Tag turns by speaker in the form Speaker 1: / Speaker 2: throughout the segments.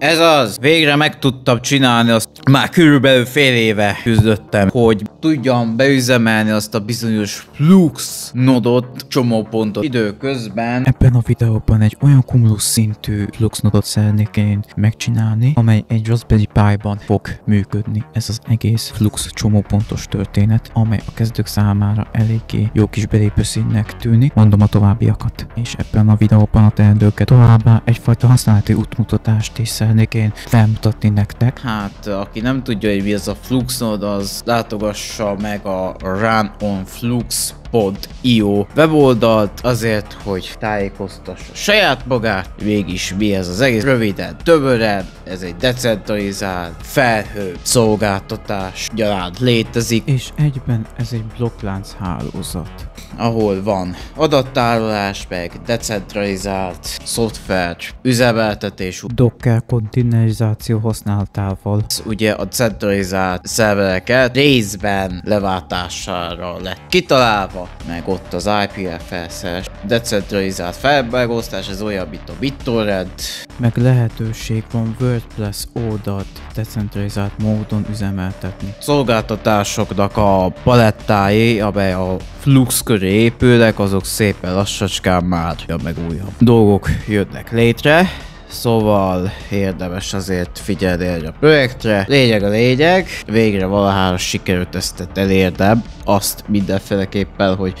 Speaker 1: Ez az! Végre meg tudtam csinálni azt. Már körülbelül fél éve küzdöttem, hogy tudjam beüzemelni azt a bizonyos Flux nodot, csomópontot időközben.
Speaker 2: Ebben a videóban egy olyan kumulus szintű Flux nodot szeretnék én megcsinálni, amely egy Raspberry Pi-ban fog működni. Ez az egész Flux csomópontos történet, amely a kezdők számára eléggé jó kis belépőszínnek tűnik. Mondom a továbbiakat. És ebben a videóban a teendőket továbbá egyfajta használati útmutatást is szeretnék én felmutatni nektek.
Speaker 1: Hát, aki nem tudja, hogy mi ez a Flux node, az látogassa meg a Run on Flux Pod.io weboldalt azért, hogy tájékoztassa saját magát, mégis mi ez az egész? Röviden, többre, ez egy decentralizált felhő szolgáltatás gyaránt létezik,
Speaker 2: És egyben ez egy blokklánc hálózat.
Speaker 1: ahol van adattárolás, meg decentralizált szoftver, üzemeltetés,
Speaker 2: Docker kontinerizáció használatával.
Speaker 1: ugye a centralizált szervereket részben leváltására lett kitalálva, meg ott az IPFS-es decentralizált felmegosztás, ez olyan, mint a BitTorrent,
Speaker 2: Meg lehetőség van WordPress oldalt decentralizált módon üzemeltetni.
Speaker 1: szolgáltatásoknak a palettái, amely a Flux köré épülnek, azok szépen lassacskán már újabb meg újabb dolgok jönnek létre. Szóval érdemes azért figyelni erre a projektre. Lényeg a lényeg, végre valahára sikerült ezt elérnem, azt mindenféleképpen, hogy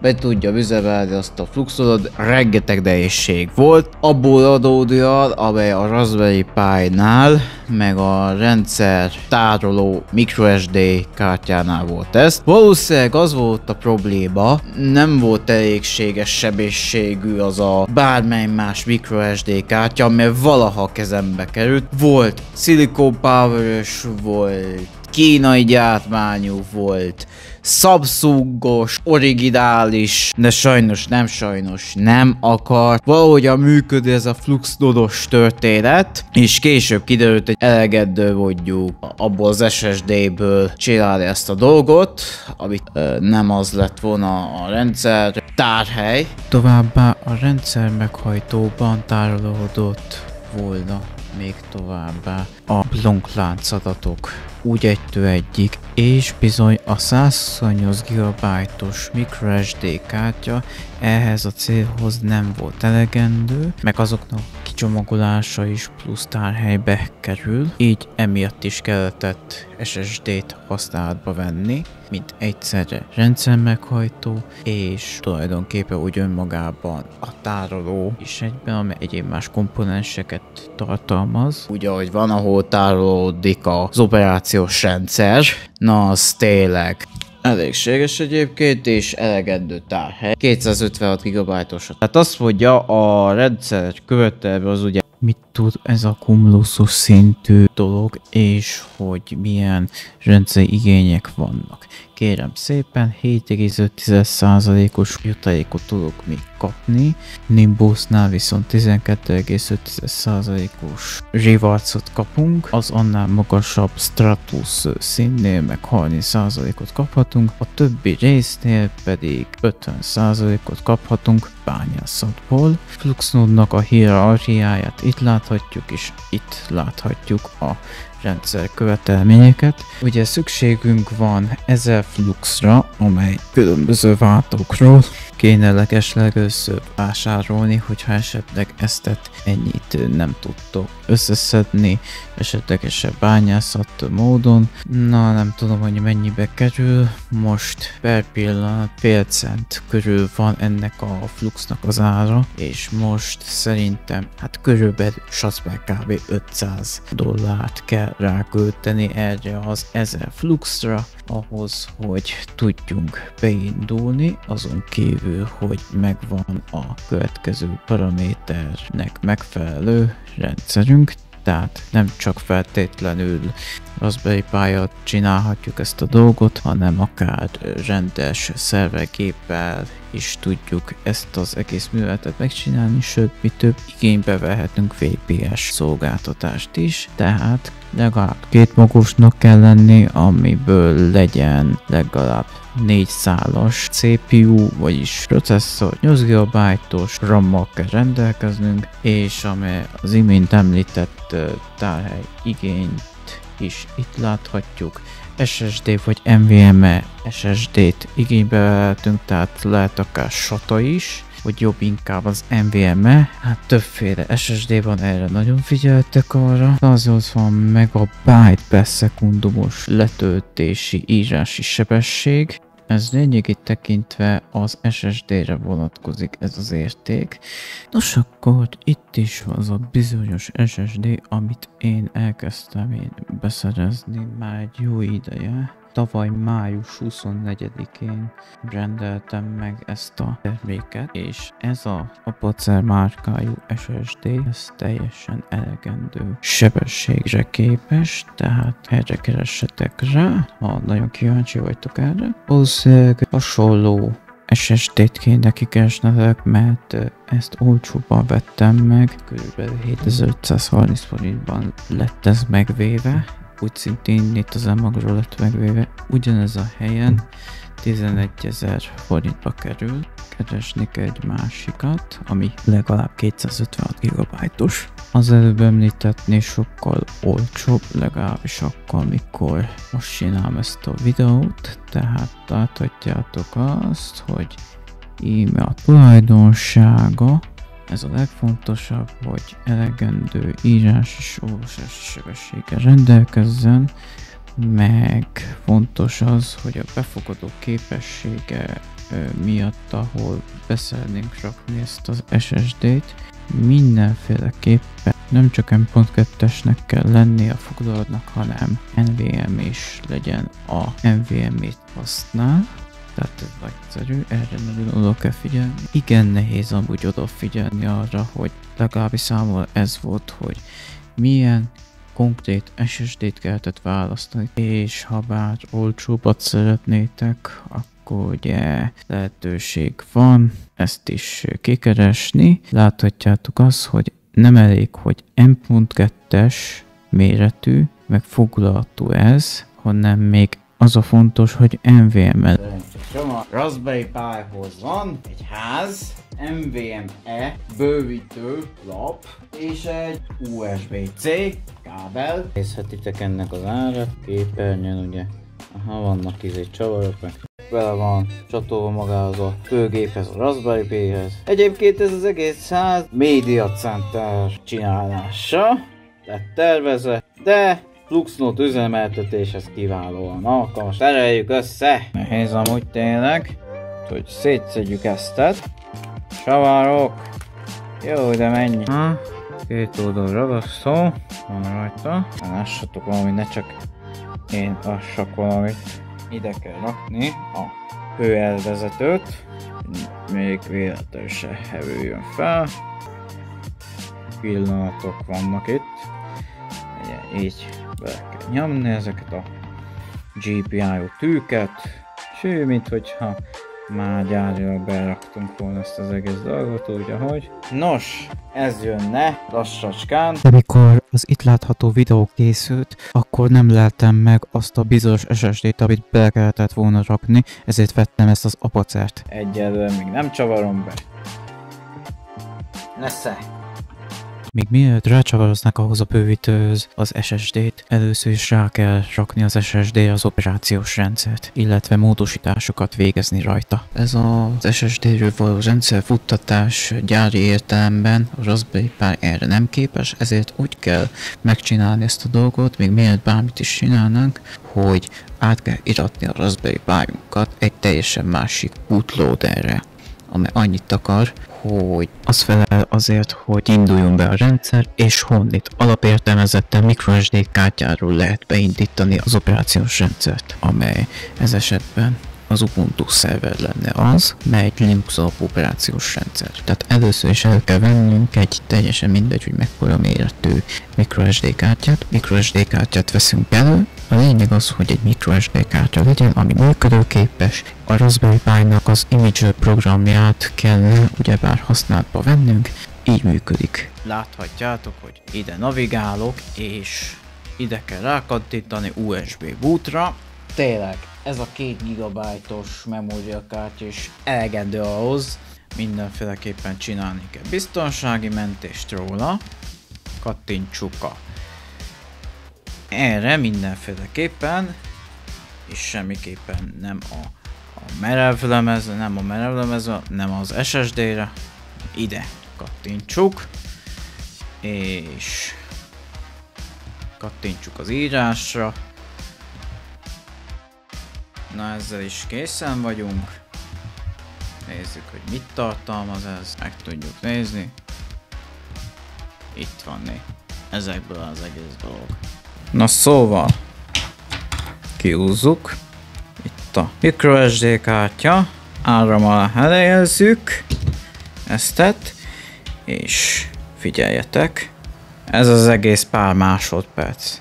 Speaker 1: be tudja üzemelni azt a fluxolod, rengeteg nehézség volt, abból adódóan, amely a Raspberry Pi-nál, meg a rendszer tároló microSD kártyánál volt ez. Valószínűleg az volt a probléma, nem volt elégséges sebességű az a bármely más microSD kártya, mert valaha kezembe került. Volt Silicon power volt kínai gyártmányú volt, Samsungos, originális, de sajnos nem sajnos nem akart. Valahogyan működő ez a flux nodos történet, és később kiderült, hogy elegendő mondjuk abból az SSD-ből csinálni ezt a dolgot, amit ö, nem az lett volna a rendszer tárhely.
Speaker 2: Továbbá a rendszer meghajtóban tárolódott volna még továbbá. A blokklánc adatok úgy egytől egyik, és bizony a 128 GB-os microSD kártya ehhez a célhoz nem volt elegendő, meg azoknak kicsomagolása is plusz tárhelybe kerül, így emiatt is kellett SSD-t használatba venni, mint egyszerre rendszermeghajtó, és tulajdonképpen úgy önmagában a tároló is egyben, amely egyéb más komponenseket tartalmaz.
Speaker 1: Úgy, ahogy van, ahol tárolódik az operációs rendszer, na az tényleg elégséges egyébként, és elegendő tárhely. 256 GB-os. Tehát azt mondja, a rendszer követelve az ugye
Speaker 2: mit tud ez a kumuluszos szintű dolog, és hogy milyen rendszer igények vannak. Kérem szépen, 7,5%-os jutalékot tudok még kapni, Nimbusnál viszont 12,5%-os zsivarcot kapunk, az annál magasabb Stratus színnél meg 30%-ot kaphatunk, a többi résznél pedig 50%-ot kaphatunk bányászatból. Fluxnode-nak a hierarchiáját itt láthatjuk, és itt láthatjuk a rendszer követelményeket. Ugye szükségünk van 1000 fluxra, amely különböző váltókról kéne legeslegőször vásárolni, hogyha esetleg eztet ennyit nem tudtok összeszedni, esetlegesebb bányászat módon. Na, nem tudom, hogy mennyibe kerül. Most per pillanat fél cent körül van ennek a fluxnak az ára, és most szerintem hát körülbelül satszbár kb. 500 dollárt kell rákölteni erre az 1000 fluxra, ahhoz, hogy tudjunk beindulni, azon kívül, hogy megvan a következő paraméternek megfelelő rendszerünk, tehát nem csak feltétlenül Raspberry pi csinálhatjuk ezt a dolgot, hanem akár rendes szervergéppel is tudjuk ezt az egész műveletet megcsinálni, sőt, mi több igénybe vehetünk VPS szolgáltatást is, tehát legalább két magosnak kell lenni, amiből legyen legalább 4 szálas CPU, vagyis processzor, 8 GB-os RAM-mal kell rendelkeznünk, és amely az imént említett tárhely igényt is itt láthatjuk. SSD vagy NVMe SSD-t igénybe vehetünk, tehát lehet akár SATA is, hogy jobb inkább az NVMe. Hát többféle SSD van, erre nagyon figyeltek arra. Az 80 megabyte per szekundumos letöltési írási sebesség. Ez lényegét tekintve az SSD-re vonatkozik ez az érték. Nos akkor itt is az a bizonyos SSD, amit én elkezdtem én beszerezni már egy jó ideje tavaly május 24-én rendeltem meg ezt a terméket, és ez a Apacer márkájú SSD, ez teljesen elegendő sebességre képes, tehát erre keressetek rá, ha nagyon kíváncsi vagytok erre. Valószínűleg hasonló SSD-t kéne kikeresnetek, mert ezt olcsóban vettem meg, kb. 7530 forintban lett ez megvéve, úgy szintén itt az emagról lett megvéve. Ugyanez a helyen 11 ezer forintba kerül. Keresnék egy másikat, ami legalább 256 GB-os. Az előbb említettnél sokkal olcsóbb, legalábbis akkor, mikor most csinálom ezt a videót, tehát láthatjátok azt, hogy íme a tulajdonsága, ez a legfontosabb, hogy elegendő írás és olvasási sebességgel rendelkezzen, meg fontos az, hogy a befogadó képessége miatt, ahol beszernénk rakni ezt az SSD-t, mindenféleképpen nem csak M.2-esnek kell lenni a foglalódnak, hanem NVM is legyen a NVM-ét használ, tehát ez nagyszerű, erre nagyon oda kell figyelni. Igen nehéz amúgy odafigyelni arra, hogy legalábbis számomra ez volt, hogy milyen konkrét SSD-t kellett választani, és ha bár olcsóbbat szeretnétek, akkor ugye lehetőség van ezt is kikeresni. Láthatjátok azt, hogy nem elég, hogy M.2-es méretű, meg foglalható ez, hanem még az a fontos, hogy NVMe.
Speaker 1: A Raspberry Pi-hoz van egy ház, NVMe bővítő lap és egy USB-C kábel. Nézhetitek ennek az árat, képernyőn ugye. Aha, vannak izé csavarok, meg bele van csatolva magához a főgéphez, a Raspberry Pi-hez. Egyébként ez az egész ház Media Center csinálása, tehát tervezve, de Fluxnode üzemeltetéshez kiválóan alkalmas. Tereljük össze! Nehéz amúgy tényleg, hogy szétszedjük eztet. Savárok! Jó, de mennyi? Ha? Két oldal ragasztó van rajta. Lássatok valami, ne csak én lassak valamit. Ide kell rakni a hőelvezetőt. Még véletlenül se hevüljön fel. Pillanatok vannak itt. Ugye, így be kell nyomni ezeket a GPIO tűket, ső, mint hogyha már gyárilag beraktunk volna ezt az egész dolgot, úgy ahogy. Nos, ez jönne lassacskán.
Speaker 2: De mikor az itt látható videó készült, akkor nem leltem meg azt a bizonyos SSD-t, amit be kellett volna rakni, ezért vettem ezt az apacert.
Speaker 1: Egyelőre még nem csavarom be. Nesze.
Speaker 2: Még mielőtt rácsavaroznak ahhoz a bővítőhöz az SSD-t, először is rá kell rakni az ssd az operációs rendszert, illetve módosításokat végezni rajta. Ez az SSD-ről való rendszer futtatás gyári értelemben a Raspberry Pi erre nem képes, ezért úgy kell megcsinálni ezt a dolgot, még mielőtt bármit is csinálnánk, hogy át kell iratni a Raspberry Pi-unkat egy teljesen másik bootloaderre amely annyit akar, hogy az felel azért, hogy induljon be a rendszer, és honnét alapértelmezetten microSD kártyáról lehet beindítani az operációs rendszert, amely ez esetben az Ubuntu szerver lenne az, mely Linux alapú operációs rendszer. Tehát először is el kell vennünk egy teljesen mindegy, hogy mekkora méretű microSD kártyát. MicroSD kártyát veszünk elő, a lényeg az, hogy egy microSD kártya legyen, ami működőképes. A Raspberry Pi-nak az Imager programját kell ugyebár használatba vennünk, így működik.
Speaker 1: Láthatjátok, hogy ide navigálok, és ide kell rákattintani USB bootra. Tényleg ez a két gigabájtos memóriakártya is elegendő ahhoz, mindenféleképpen csinálni kell. Biztonsági mentést róla, kattintsuk a erre mindenféleképpen, és semmiképpen nem a, a merev lemez, nem a merev lemez, nem az SSD-re, ide kattintsuk, és kattintsuk az írásra. Na ezzel is készen vagyunk. Nézzük, hogy mit tartalmaz ez, meg tudjuk nézni. Itt van né. Ezekből az egész dolog. Na szóval, kiúzzuk. Itt a microSD kártya, áram alá helyezzük eztet, és figyeljetek, ez az egész pár másodperc.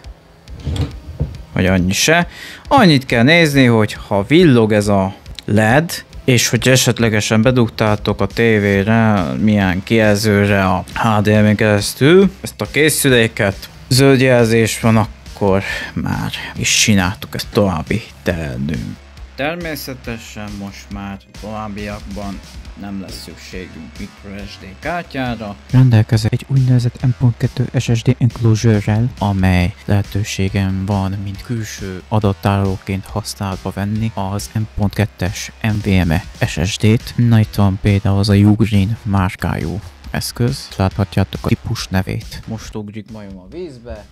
Speaker 1: Vagy annyi se. Annyit kell nézni, hogy ha villog ez a LED, és hogy esetlegesen bedugtátok a tévére, milyen kijelzőre a HDMI keresztül ezt a készüléket, zöld jelzés van, akkor már is csináltuk ezt további terelnünk. Természetesen most már továbbiakban nem lesz szükségünk microSD kártyára.
Speaker 2: Rendelkezek egy úgynevezett M.2 SSD enclosure-rel, amely lehetőségem van, mint külső adattárolóként használva venni az M.2-es NVMe SSD-t. Na itt van például az a Ugreen márkájú eszköz. Láthatjátok a típus nevét.
Speaker 1: Most ugrik majom a vízbe,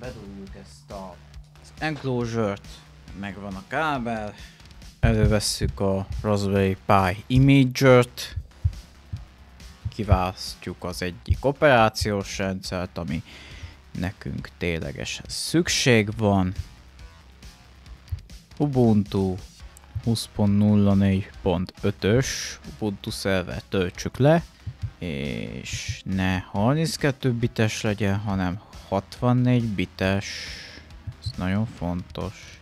Speaker 1: bedugjuk ezt a enclosure-t, megvan a kábel, elővesszük a Raspberry Pi Imager-t, kiválasztjuk az egyik operációs rendszert, ami nekünk ténylegesen szükség van. Ubuntu 20.04.5-ös Ubuntu szerver töltsük le, és ne 32 bites legyen, hanem 64 bites. Ez nagyon fontos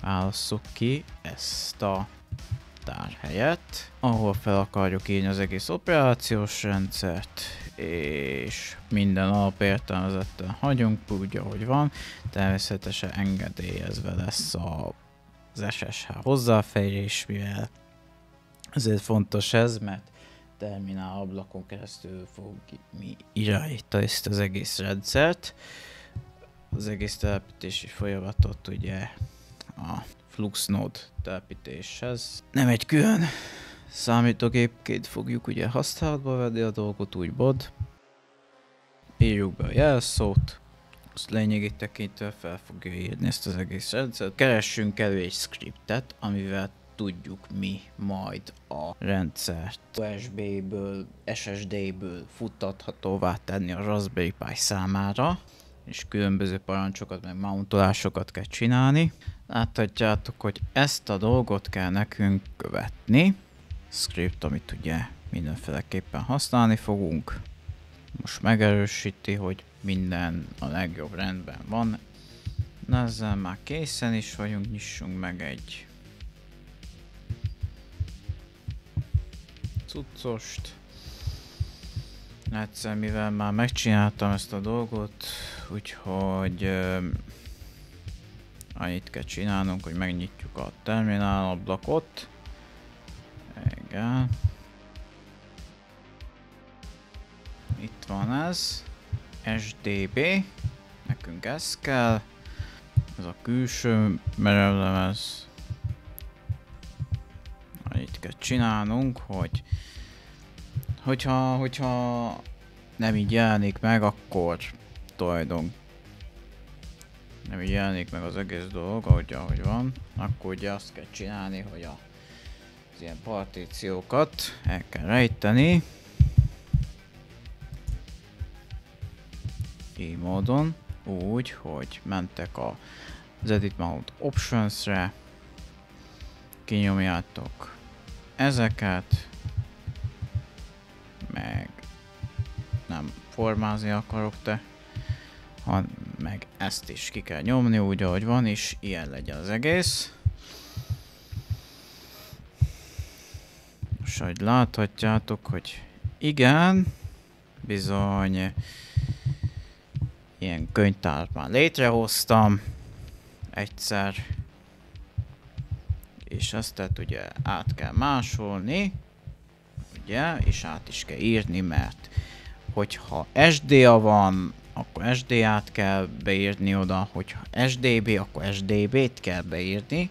Speaker 1: válasszuk ki ezt a tárhelyet, ahol fel akarjuk írni az egész operációs rendszert, és minden alapértelmezetten hagyunk úgy, ahogy van. Természetesen engedélyezve lesz a, az SSH hozzáférés, mivel ezért fontos ez, mert terminál ablakon keresztül fog mi irányítani ezt az egész rendszert. Az egész telepítési folyamatot ugye a Fluxnode telepítéshez. Nem egy külön számítógépként fogjuk ugye használatba venni a dolgot, úgy bod. Írjuk be a jelszót, azt lényegét tekintve fel fogja írni ezt az egész rendszert. Keressünk elő egy scriptet, amivel tudjuk mi majd a rendszert USB-ből, SSD-ből futtathatóvá tenni a Raspberry Pi számára, és különböző parancsokat, meg mountolásokat kell csinálni. Láthatjátok, hogy ezt a dolgot kell nekünk követni. Script, amit ugye mindenféleképpen használni fogunk. Most megerősíti, hogy minden a legjobb rendben van. Na ezzel már készen is vagyunk, nyissunk meg egy cuccost. Egyszer, mivel már megcsináltam ezt a dolgot, úgyhogy Annyit kell csinálnunk, hogy megnyitjuk a terminál ablakot. Igen. Itt van ez. SDB. Nekünk ez kell. Ez a külső merevlemez. Annyit kell csinálnunk, hogy hogyha, hogyha nem így jelenik meg, akkor tulajdonképpen nem így jelenik meg az egész dolog, ahogy, ahogy van, akkor ugye azt kell csinálni, hogy a, az ilyen partíciókat el kell rejteni. Így módon, úgy, hogy mentek a, az Edit Mount Options-re, kinyomjátok ezeket, meg nem formázni akarok te, ha meg ezt is ki kell nyomni úgy, ahogy van, és ilyen legyen az egész. Most, hogy láthatjátok, hogy igen, bizony ilyen könyvtárt már létrehoztam egyszer. és ezt tehát ugye át kell másolni, ugye, és át is kell írni, mert hogyha SDA van, akkor SDA-t kell beírni oda, hogyha SDB, akkor SDB-t kell beírni.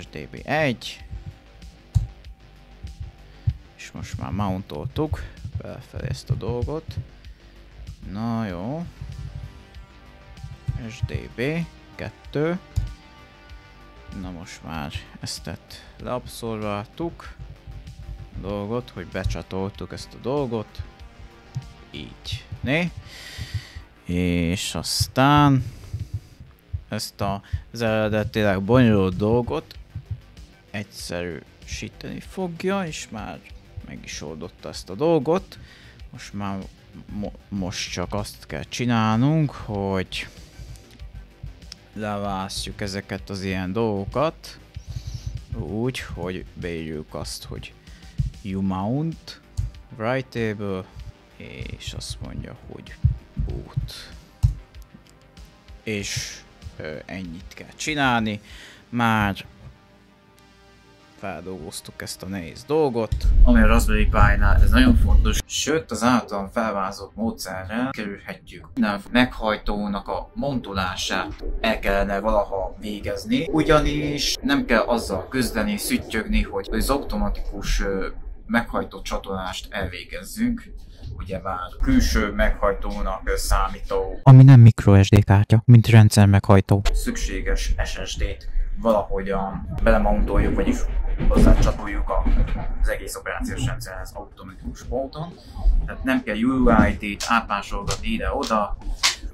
Speaker 1: SDB 1. És most már mountoltuk belefelé ezt a dolgot. Na jó. SDB 2. Na most már ezt leabszolváltuk dolgot, hogy becsatoltuk ezt a dolgot. Így. Né? És aztán ezt a, az eredetileg bonyolult dolgot egyszerűsíteni fogja, és már meg is oldotta ezt a dolgot. Most már mo most csak azt kell csinálnunk, hogy leválasztjuk ezeket az ilyen dolgokat úgy, hogy beírjuk azt, hogy you mount writable és azt mondja, hogy boot és ö, ennyit kell csinálni. Már feldolgoztuk ezt a nehéz dolgot. Ami a Raspberry Pi-nál ez nagyon fontos, sőt az általán felvázolt módszerrel kerülhetjük. Minden meghajtónak a montolását el kellene valaha végezni, ugyanis nem kell azzal küzdeni, szüttyögni, hogy az automatikus meghajtó csatolást elvégezzünk, ugye már külső meghajtónak számító,
Speaker 2: ami nem microSD kártya, mint rendszer meghajtó.
Speaker 1: Szükséges SSD-t valahogyan belemountoljuk, vagyis hozzácsatoljuk az egész operációs rendszerhez automatikus módon. Tehát nem kell UID-t átmásolgatni ide-oda,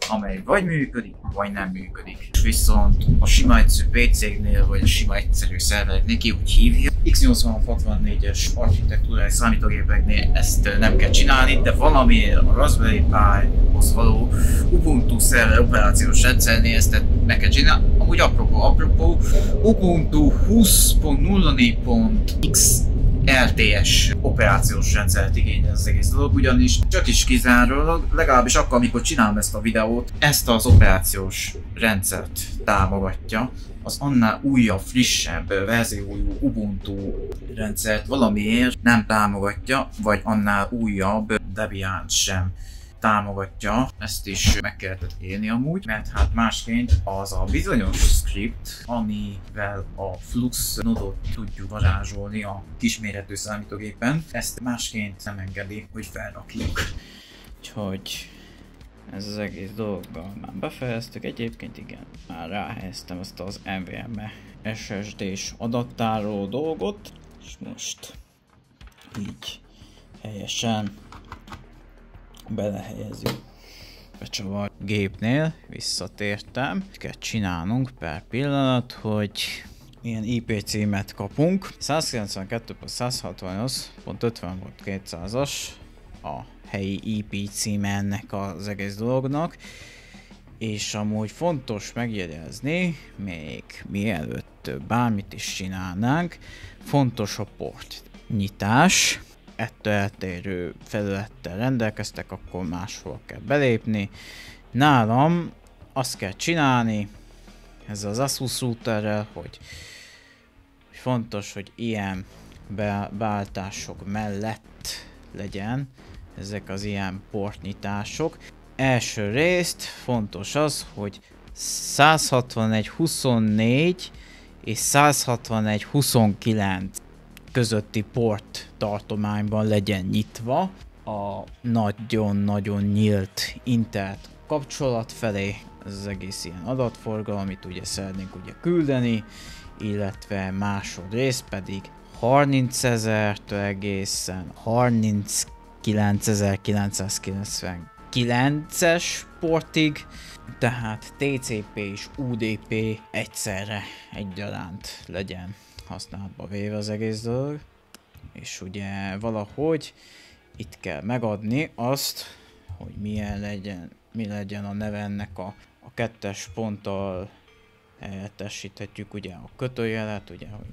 Speaker 1: amely vagy működik, vagy nem működik. Viszont a sima egyszerű PC-nél, vagy a sima egyszerű szervereknél ki úgy hívja. X8664-es architektúrai számítógépeknél ezt nem kell csinálni, de valami a Raspberry Pi-hoz való Ubuntu szerver operációs rendszernél ezt meg kell csinálni. Amúgy apropó, apropó, Ubuntu 20.04.x LTS operációs rendszert igényel az egész dolog, ugyanis csak is kizárólag, legalábbis akkor, amikor csinálom ezt a videót, ezt az operációs rendszert támogatja, az annál újabb, frissebb verziójú Ubuntu rendszert valamiért nem támogatja, vagy annál újabb Debian sem támogatja, ezt is meg kellett élni amúgy, mert hát másként az a bizonyos script, amivel a Flux nodot tudjuk varázsolni a kisméretű számítógépen, ezt másként nem engedi, hogy felrakjuk. Úgyhogy ez az egész dologgal már befejeztük. Egyébként igen, már ráhelyeztem ezt az NVMe SSD-s adattáró dolgot, és most így helyesen belehelyezzük. Becsavar gépnél, visszatértem. Kell csinálnunk per pillanat, hogy ilyen IP címet kapunk. 192.168.50.200-as a helyi IP címe ennek az egész dolognak. És amúgy fontos megjegyezni, még mielőtt bármit is csinálnánk, fontos a port nyitás, ettől eltérő felülettel rendelkeztek, akkor máshol kell belépni. Nálam azt kell csinálni, ez az Asus routerrel, hogy, hogy fontos, hogy ilyen be, beállítások mellett legyen ezek az ilyen portnyitások. Első részt fontos az, hogy 161 24 és 161 29 közötti port tartományban legyen nyitva a nagyon-nagyon nyílt internet kapcsolat felé, ez az egész ilyen adatforgalom, amit ugye szeretnénk ugye küldeni, illetve másodrészt pedig 30 ezertől egészen 39.999-es portig, tehát TCP és UDP egyszerre egyaránt legyen használatba véve az egész dolog. És ugye valahogy itt kell megadni azt, hogy milyen legyen, mi legyen a neve ennek a, a kettes ponttal helyettesíthetjük ugye a kötőjelet, ugye, hogy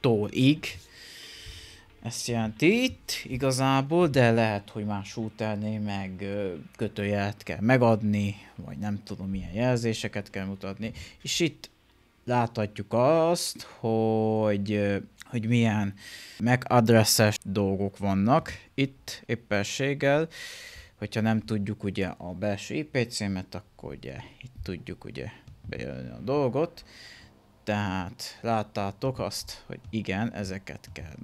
Speaker 1: tóig. Ezt jelenti itt igazából, de lehet, hogy más útelnél meg kötőjelet kell megadni, vagy nem tudom milyen jelzéseket kell mutatni, és itt láthatjuk azt, hogy hogy milyen megadresses dolgok vannak itt éppességgel. Hogyha nem tudjuk ugye a belső IP címet, akkor ugye itt tudjuk ugye bejelölni a dolgot. Tehát láttátok azt, hogy igen, ezeket kell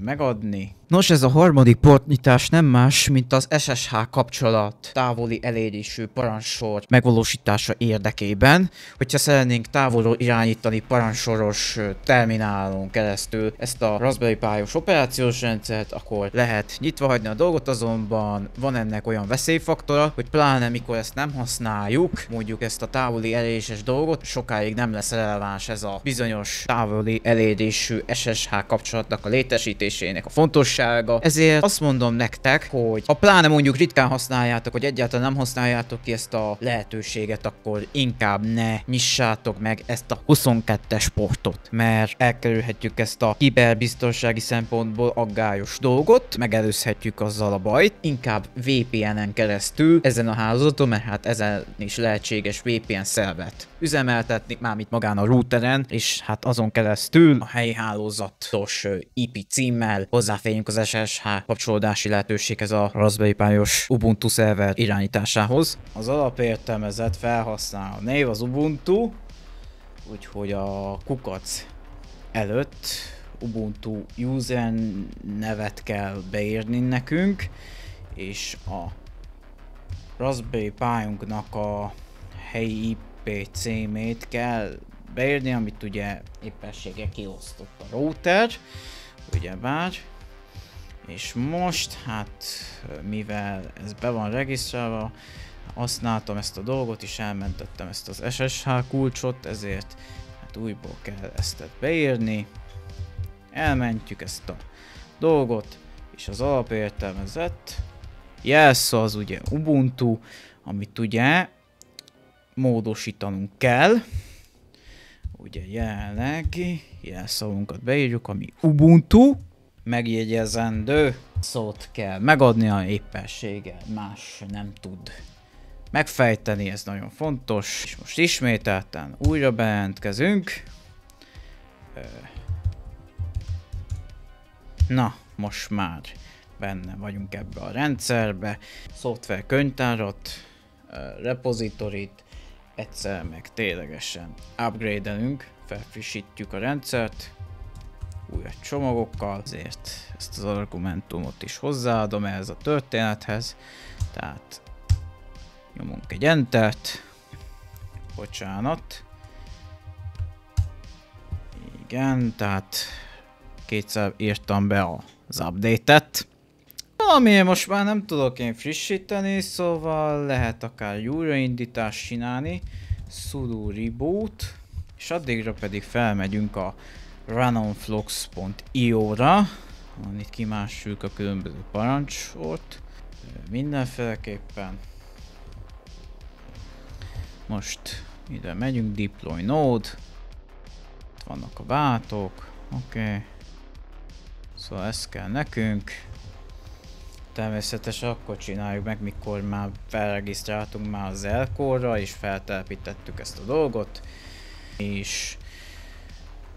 Speaker 1: megadni. Nos, ez a harmadik portnyitás nem más, mint az SSH kapcsolat távoli elérésű parancsor megvalósítása érdekében. Hogyha szeretnénk távolról irányítani parancsoros terminálon keresztül ezt a Raspberry Pi-os operációs rendszert, akkor lehet nyitva hagyni a dolgot, azonban van ennek olyan veszélyfaktora, hogy pláne mikor ezt nem használjuk, mondjuk ezt a távoli eléréses dolgot, sokáig nem lesz releváns ez a bizonyos távoli elérésű SSH kapcsolatnak a létesítés frissítésének a fontossága. Ezért azt mondom nektek, hogy ha pláne mondjuk ritkán használjátok, vagy egyáltalán nem használjátok ki ezt a lehetőséget, akkor inkább ne nyissátok meg ezt a 22-es portot, mert elkerülhetjük ezt a kiberbiztonsági szempontból aggályos dolgot, megelőzhetjük azzal a bajt, inkább VPN-en keresztül ezen a hálózaton, mert hát ezen is lehetséges VPN szervet üzemeltetni, mármint magán a routeren, és hát azon keresztül a helyi hálózatos IP címmel hozzáférjünk az SSH kapcsolódási lehetőséghez a Raspberry Pi-os Ubuntu szerver irányításához. Az alapértelmezett felhasználó név az Ubuntu, úgyhogy a kukac előtt Ubuntu user nevet kell beírni nekünk, és a Raspberry Pi-unknak a helyi IP címét kell beírni, amit ugye éppessége kiosztott a router, ugyebár. És most, hát mivel ez be van regisztrálva, használtam ezt a dolgot és elmentettem ezt az SSH kulcsot, ezért hát újból kell ezt beírni. Elmentjük ezt a dolgot, és az alapértelmezett jelszó az ugye Ubuntu, amit ugye módosítanunk kell. Ugye jelenlegi jelszavunkat beírjuk, ami Ubuntu, megjegyezendő szót kell megadni a éppességgel, más nem tud megfejteni, ez nagyon fontos. És most ismételten újra bejelentkezünk. Na, most már benne vagyunk ebbe a rendszerbe. Szoftver könyvtárat, repozitorit, egyszer meg ténylegesen upgrade-elünk, felfrissítjük a rendszert, új csomagokkal, ezért ezt az argumentumot is hozzáadom ehhez a történethez, tehát nyomunk egy entert, bocsánat, igen, tehát kétszer írtam be az update-et, Valamiért most már nem tudok én frissíteni, szóval lehet akár újraindítást csinálni, sudo reboot, és addigra pedig felmegyünk a runonflux.io-ra, itt kimássuk a különböző parancsort, mindenféleképpen. Most ide megyünk, deploy node, itt vannak a váltók, oké. Okay. Szóval ez kell nekünk. Természetesen akkor csináljuk meg, mikor már felregisztráltunk már az elkorra, és feltelepítettük ezt a dolgot. És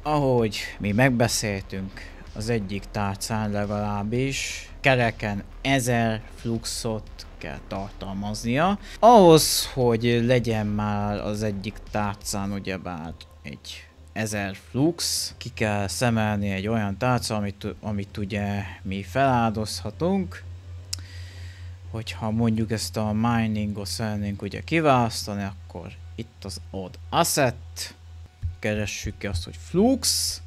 Speaker 1: ahogy mi megbeszéltünk, az egyik tárcán legalábbis kereken 1000 fluxot kell tartalmaznia. Ahhoz, hogy legyen már az egyik tárcán ugyebár egy 1000 flux, ki kell szemelni egy olyan tárca, amit, amit ugye mi feláldozhatunk, hogyha mondjuk ezt a miningot szeretnénk ugye kiválasztani, akkor itt az odd asset, keressük ki azt, hogy flux,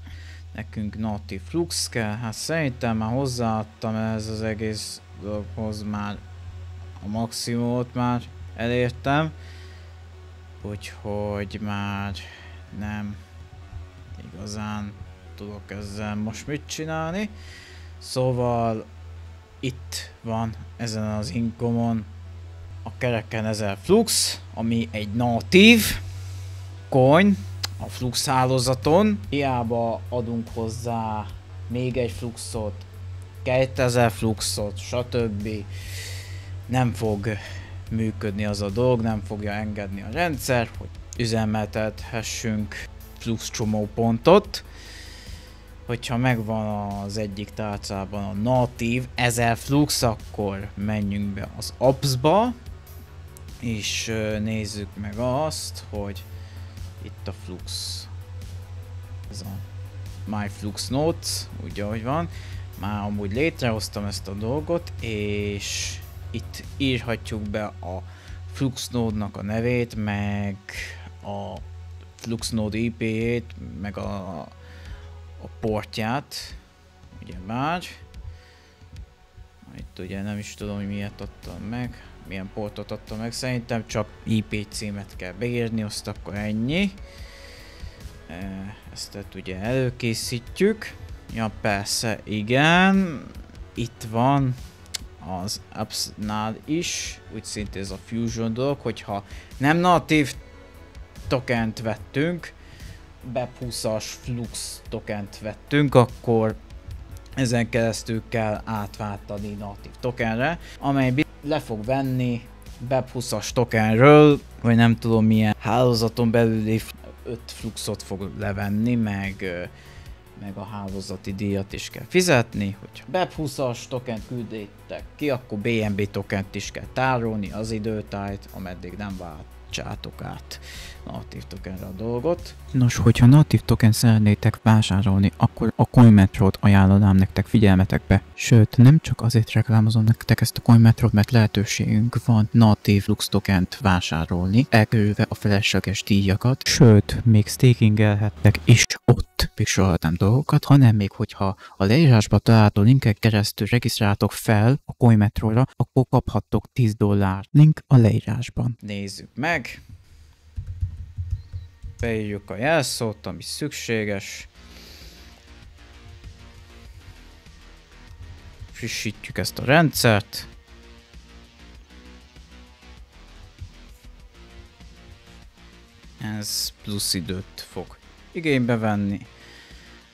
Speaker 1: nekünk native flux kell, hát szerintem már hozzáadtam ez az egész dologhoz már a maximumot már elértem, úgyhogy már nem igazán tudok ezzel most mit csinálni. Szóval itt van ezen az inkomon a kereken 1000 flux, ami egy natív coin a flux hálózaton. Hiába adunk hozzá még egy fluxot, 2000 fluxot, stb. Nem fog működni az a dolog, nem fogja engedni a rendszer, hogy üzemeltethessünk flux csomópontot. Hogyha megvan az egyik tárcában a natív 1000 flux, akkor menjünk be az apps-ba, és nézzük meg azt, hogy itt a flux. Ez a My Flux Notes, úgy ahogy van. Már amúgy létrehoztam ezt a dolgot, és itt írhatjuk be a Flux Node-nak a nevét, meg a Flux Node IP-jét, meg a, a portját, ugye már. Itt ugye nem is tudom, hogy miért adtam meg, milyen portot adtam meg, szerintem csak IP címet kell beírni, azt akkor ennyi. Ezt tehát ugye előkészítjük. Ja persze, igen. Itt van az appsnál is, úgy szintén ez a Fusion dolog, hogyha nem natív tokent vettünk, BEP20-as Flux tokent vettünk, akkor ezen keresztül kell átváltani natív tokenre, amely le fog venni BEP20-as tokenről, vagy nem tudom milyen hálózaton belüli 5 fluxot fog levenni, meg meg a hálózati díjat is kell fizetni, hogyha BEP20-as tokent küldétek ki, akkor BNB tokent is kell tárolni az időtájt, ameddig nem váltsátok át natív tokenre a dolgot.
Speaker 2: Nos, hogyha natív token szeretnétek vásárolni, akkor a CoinMetrot ajánlanám nektek figyelmetekbe. Sőt, nem csak azért reklámozom nektek ezt a CoinMetrot, mert lehetőségünk van natív Lux tokent vásárolni, elkerülve a felesleges díjakat, sőt, még stakingelhettek is ott pixelhetem dolgokat, hanem még hogyha a leírásba található linkek keresztül regisztráltok fel a CoinMetrora, akkor kaphattok 10 dollár. Link a leírásban.
Speaker 1: Nézzük meg! beírjuk a jelszót, ami szükséges. Frissítjük ezt a rendszert. Ez plusz időt fog igénybe venni.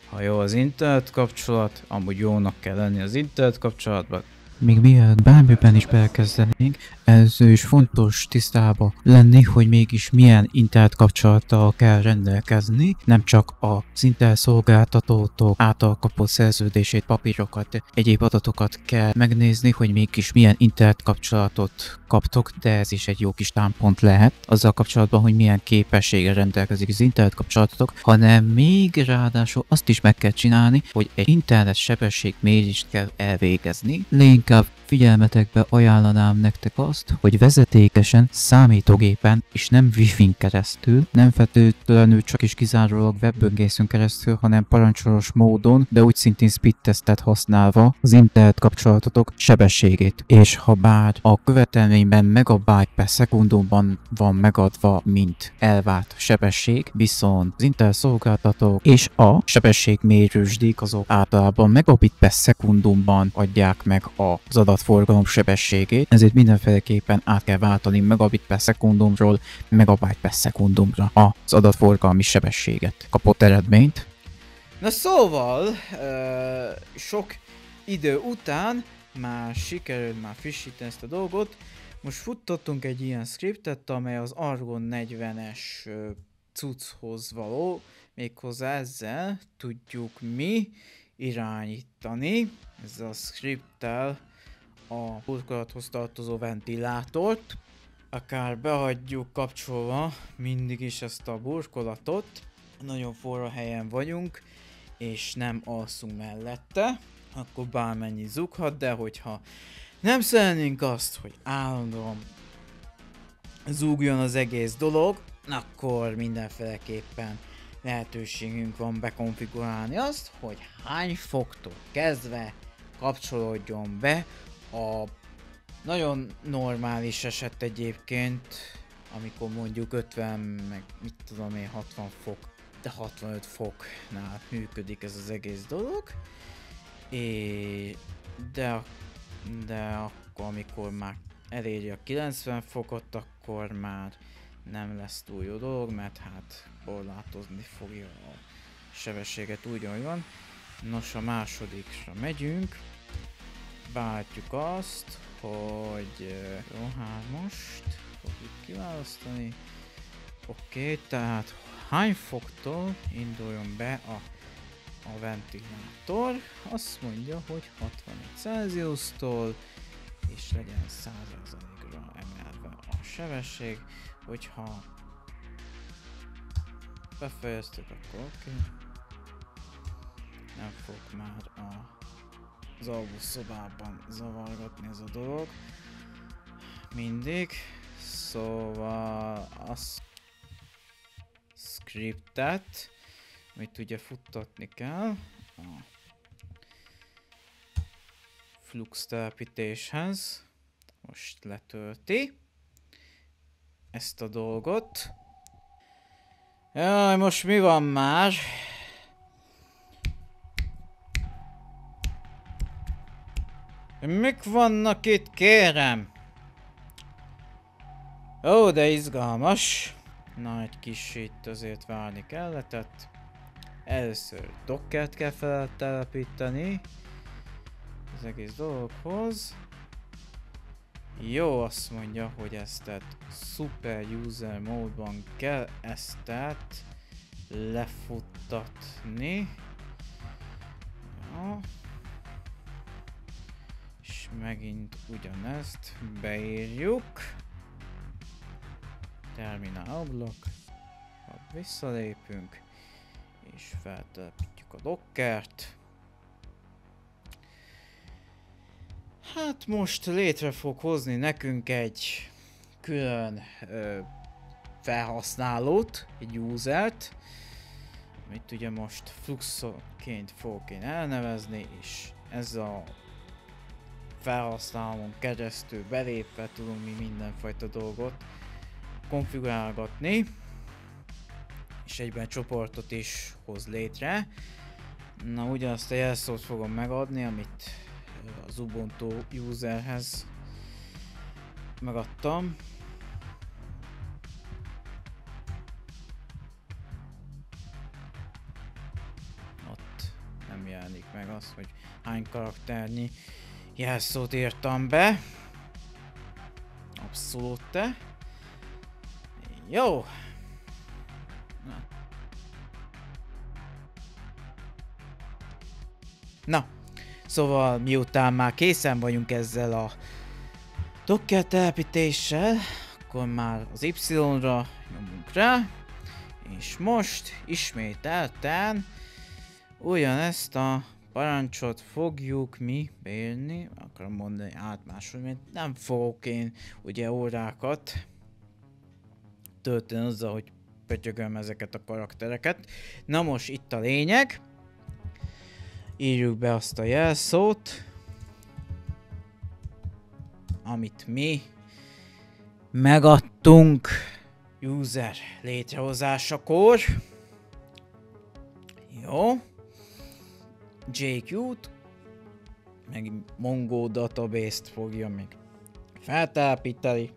Speaker 1: Ha jó az internet kapcsolat, amúgy jónak kell lenni az internet kapcsolatban,
Speaker 2: még mielőtt bármiben is belekezdenénk, ez is fontos tisztába lenni, hogy mégis milyen internet kapcsolattal kell rendelkezni, nem csak az internet szolgáltatótok által kapott szerződését, papírokat, egyéb adatokat kell megnézni, hogy mégis milyen internet kapcsolatot kaptok, de ez is egy jó kis támpont lehet azzal kapcsolatban, hogy milyen képességgel rendelkezik az internet kapcsolatotok, hanem még ráadásul azt is meg kell csinálni, hogy egy internet sebesség mérést kell elvégezni. of figyelmetekbe ajánlanám nektek azt, hogy vezetékesen, számítógépen és nem wifi-n keresztül, nem feltétlenül csak is kizárólag webböngészünk keresztül, hanem parancsolos módon, de úgy szintén speed testet használva az internet kapcsolatotok sebességét. És ha bár a követelményben megabyte per szekundumban van megadva, mint elvárt sebesség, viszont az internet szolgáltatók és a sebességmérősdik azok általában megabit per szekundumban adják meg az adat adatforgalom sebességét, ezért mindenféleképpen át kell váltani megabit per szekundumról megabyte per szekundumra az adatforgalmi sebességet. Kapott eredményt?
Speaker 1: Na szóval, uh, sok idő után már sikerült már frissíteni ezt a dolgot. Most futtottunk egy ilyen scriptet, amely az Argon 40-es cucchoz való, méghozzá ezzel tudjuk mi irányítani. Ezzel a scripttel a burkolathoz tartozó ventilátort, akár behagyjuk kapcsolva mindig is ezt a burkolatot, nagyon forró helyen vagyunk, és nem alszunk mellette, akkor bármennyi zughat, de hogyha nem szeretnénk azt, hogy állandóan zúgjon az egész dolog, akkor mindenféleképpen lehetőségünk van bekonfigurálni azt, hogy hány foktól kezdve kapcsolódjon be a nagyon normális eset egyébként, amikor mondjuk 50, meg mit tudom én, 60 fok, de 65 foknál működik ez az egész dolog. É, de, de akkor, amikor már eléri a 90 fokot, akkor már nem lesz túl jó dolog, mert hát korlátozni fogja a sebességet úgy, ahogy van. Nos, a másodikra megyünk váltjuk azt, hogy jó, hát most fogjuk kiválasztani,
Speaker 2: Oké, okay, tehát hány foktól induljon be a, a ventilátor? Azt mondja, hogy 61 Celsius-tól, és legyen 100%-ra emelve a sebesség, hogyha befejeztük, akkor oké. Okay. Nem fog már a az alvó szobában zavargatni ez a dolog. Mindig. Szóval az scriptet, amit ugye futtatni kell a flux telepítéshez. Most letölti ezt a dolgot. Jaj, most mi van már? Mik vannak itt, kérem? Ó, de izgalmas. Na, egy kis itt azért várni kellett. Először dockert kell feltelepíteni az egész dologhoz. Jó, azt mondja, hogy ezt tehát super user módban kell ezt lefuttatni. Ja. Megint ugyanezt beírjuk. Terminál ablak. Visszalépünk. És feltelepítjük a dockert. Hát most létre fog hozni nekünk egy külön ö, felhasználót, egy usert, amit ugye most fluxoként fogok én elnevezni, és ez a felhasználón keresztül belépve tudunk mi mindenfajta dolgot konfigurálgatni, és egyben csoportot is hoz létre. Na ugyanazt a jelszót fogom megadni, amit az Ubuntu userhez megadtam. Ott nem jelenik meg az, hogy hány karakternyi jelszót írtam be. Abszolút te. Jó. Na. Na. Szóval miután már készen vagyunk ezzel a Docker telepítéssel, akkor már az Y-ra nyomunk rá, és most ismételten ugyanezt a parancsot fogjuk mi beírni, akarom mondani átmásolni, mert nem fogok én ugye órákat tölteni azzal, hogy pötyögöm ezeket a karaktereket. Na most itt a lényeg, írjuk be azt a jelszót, amit mi megadtunk user létrehozásakor. Jó. JQ-t, meg Mongo database-t fogja még feltelepíteni.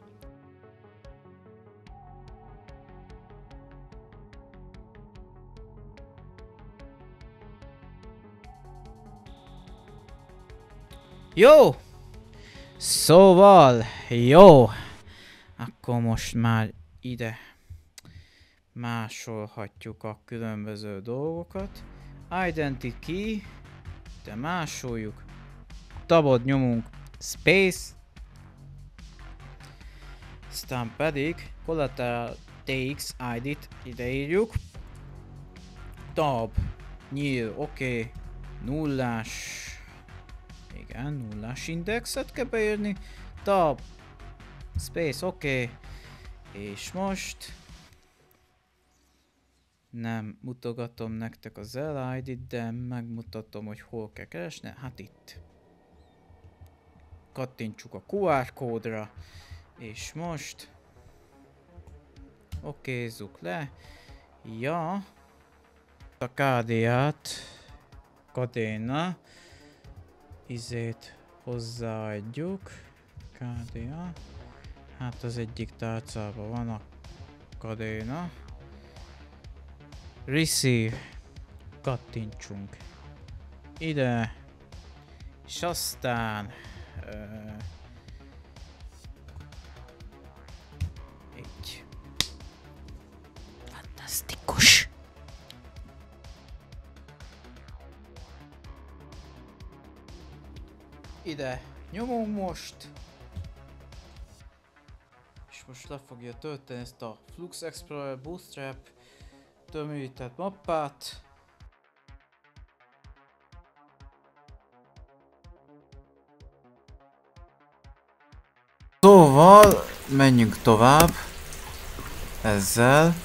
Speaker 2: Jó! Szóval, jó! Akkor most már ide másolhatjuk a különböző dolgokat. Identity key, de másoljuk. Tabot nyomunk, space. Aztán pedig collateral TX ID-t ideírjuk. Tab, nyíl, oké, okay. nullás, igen, nullás indexet kell beírni. Tab, space, oké. Okay. És most nem mutogatom nektek az LID-t, de megmutatom, hogy hol kell keresni. Hát itt. Kattintsuk a QR kódra, és most okézzuk le. Ja, a KDA-t, Kadéna, izét hozzáadjuk. KDA. Hát az egyik tárcában van a kadéna. Receive. Kattintsunk ide. És aztán... Uh, így. Fantasztikus.
Speaker 1: Ide nyomunk most. És most le fogja tölteni ezt a Flux Explorer Bootstrap tömörített mappát. Szóval, menjünk tovább. Ezzel.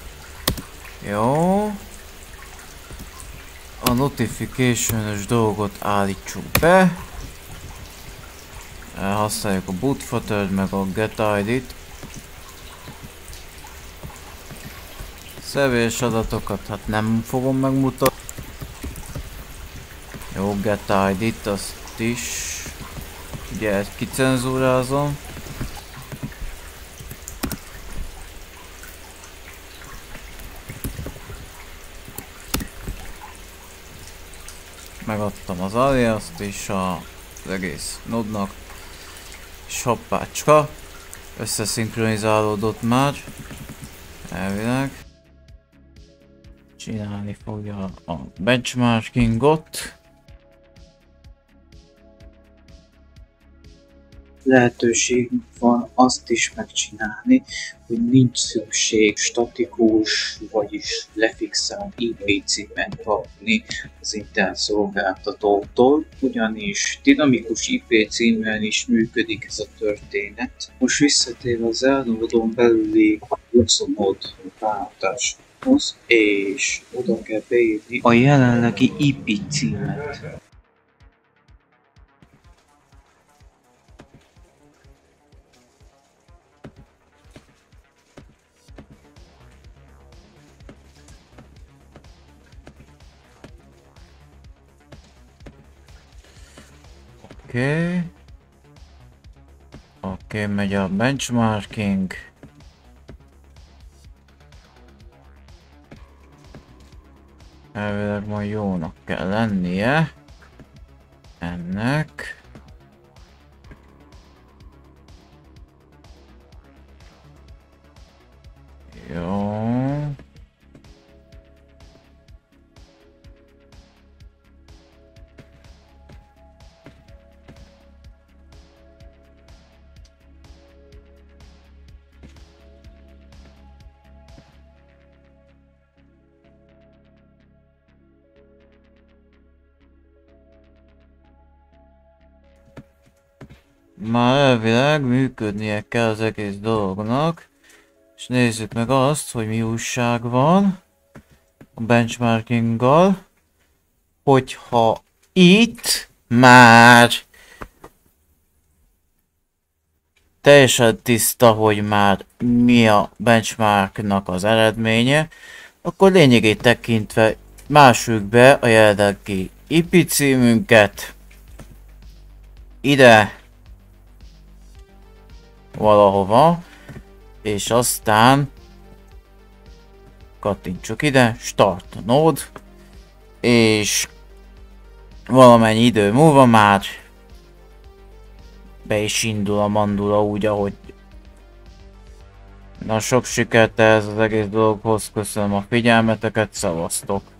Speaker 1: Jó. A notification dolgot állítsuk be. Használjuk a bootfooter meg a get Szevés adatokat hát nem fogom megmutatni. Jó, get id-t azt is. Ugye ezt kicenzúrázom. Megadtam az aliaszt is az egész nodnak. És hoppácska. Összeszinkronizálódott már. Elvileg. Csinálni fogja a benchmarkingot.
Speaker 3: lehetőség van azt is megcsinálni, hogy nincs szükség statikus, vagyis lefixált IP címet kapni az Intel szolgáltatótól, ugyanis dinamikus IP címmel is működik ez a történet. Most visszatérve az elnódon belüli Luxomod váltáshoz, és oda kell beírni a jelenlegi IP címet.
Speaker 1: Oké. Okay. Oké, okay, megy a benchmarking. Elvileg majd jónak kell lennie. Ennek. Már elvileg működnie kell az egész dolognak. És nézzük meg azt, hogy mi újság van a benchmarkinggal. Hogyha itt már teljesen tiszta, hogy már mi a benchmarknak az eredménye, akkor lényegét tekintve mássuk be a jelenlegi IP címünket ide valahova, és aztán kattintsuk ide, start node, és valamennyi idő múlva már be is indul a mandula úgy, ahogy Na sok sikert ez az egész dologhoz, köszönöm a figyelmeteket, szavaztok!